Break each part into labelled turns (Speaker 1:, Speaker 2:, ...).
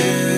Speaker 1: Again.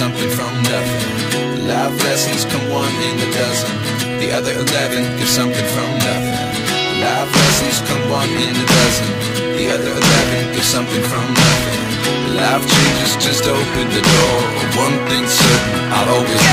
Speaker 1: Something from nothing. Life lessons come one in a dozen. The other eleven give something from nothing. Life lessons come one in a dozen. The other eleven give something from nothing. Life changes just open the door. One thing's certain, I'll always.